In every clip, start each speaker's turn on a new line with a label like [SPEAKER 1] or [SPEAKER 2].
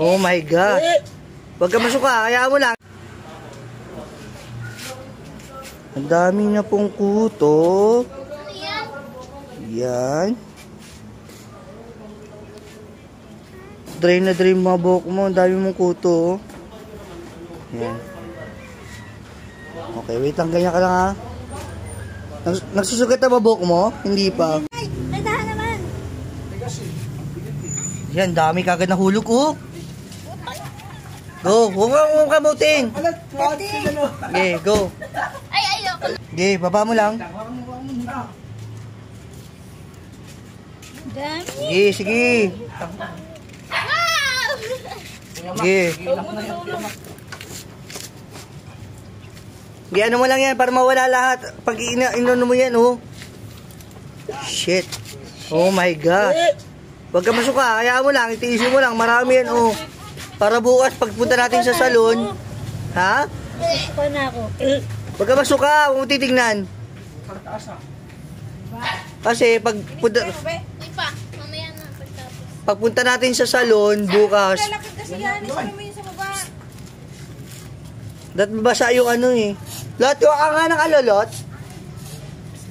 [SPEAKER 1] Oh my God. Huwag ka masuka, kaya mo lang. Ang dami na pong kuto. Yan. Drain na drain mga buhok mo. Ang dami mong kuto. oh. Yan. Okay, wait lang. Ganyan ka lang ha. Nags- Nagsusugat na ba buhok mo? Hindi pa.
[SPEAKER 2] Ay, naman.
[SPEAKER 1] Yan, dami kagad na hulog oh. Go, huwag mo huwag kamutin. Okay, go.
[SPEAKER 2] Ay, ayoko.
[SPEAKER 1] Okay, baba mo lang.
[SPEAKER 2] Dami.
[SPEAKER 1] Sige, sige.
[SPEAKER 2] Wow!
[SPEAKER 1] Sige. Sige, ano mo lang yan para mawala lahat. Pag ina inuno mo yan, oh. Shit. Oh my God. Huwag ka masuka. Hayaan mo lang. Itiisin mo lang. Marami yan, oh. Para bukas, pagpunta natin sa salon. Ha?
[SPEAKER 2] Ako na ako.
[SPEAKER 1] Huwag ka masuka. Huwag mo titignan. Kasi pag punta,
[SPEAKER 2] pa, mamaya na pagtapos.
[SPEAKER 1] pagpunta natin sa salon bukas,
[SPEAKER 2] Lalakad kasi yan. Isama mo yun sa baba.
[SPEAKER 1] dat basa yung ano eh. Lot, yung ka nga ng alolot.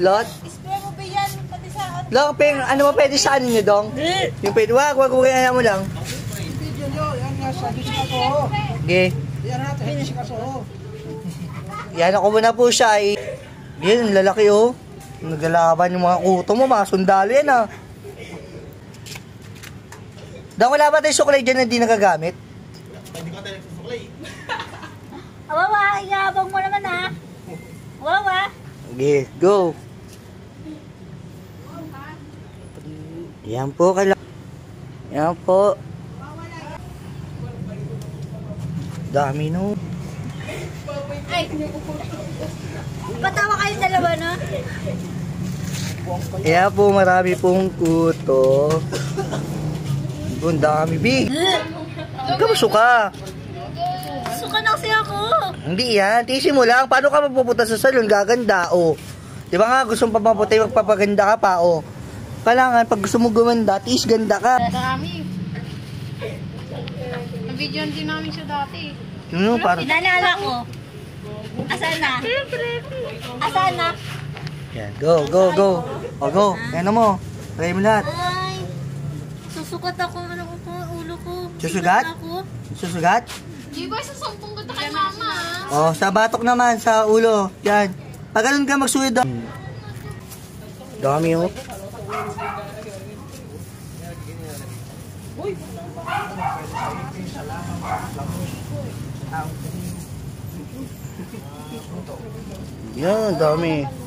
[SPEAKER 1] Lot.
[SPEAKER 2] Spray mo ba yan? Pati sa...
[SPEAKER 1] Lot, peng, ano ba pwede sa ano nyo, dong? Yung pwede, wag, wag, wag, ano mo lang. Okay. Yan ako muna po siya ay yan, ang lalaki oh. Naglalaban yung mga kuto mo, mga sundalo yan ah. Dang wala ba tayong suklay dyan na hindi nagagamit?
[SPEAKER 2] Awawa, iyabang mo naman ha. Awawa.
[SPEAKER 1] Okay, go. Yan po kala. Yan po. Dami no.
[SPEAKER 2] Ay. Patawa kayo dalawa, no?
[SPEAKER 1] Kaya po marami pong kuto. Ang dami, big. Huwag ka masuka.
[SPEAKER 2] Suka na kasi ako.
[SPEAKER 1] Hindi yan. Tiisin mo lang. Paano ka mapupunta sa salon? Gaganda, o. Di ba nga, gusto mo papaputay, magpapaganda ka pa, o. Kailangan, pag gusto mo gumanda, tiis ganda ka.
[SPEAKER 3] Dami. Nabidyoan din namin siya dati.
[SPEAKER 1] Yun yung parang,
[SPEAKER 2] Pinalala ko. Asan na? Asan na?
[SPEAKER 1] yan. Go, go, go. O, go. Yan mo. Try mo lahat.
[SPEAKER 2] Ay. Susukat ako. Ano ko po? Ulo ko.
[SPEAKER 1] Susugat?
[SPEAKER 2] Ako.
[SPEAKER 1] Susugat?
[SPEAKER 3] Di ba sa sampung ganda kay mama?
[SPEAKER 1] O, sa batok naman, sa ulo. Yan. Pag ganun ka magsuyo daw. Dami, oh. Yan, dami.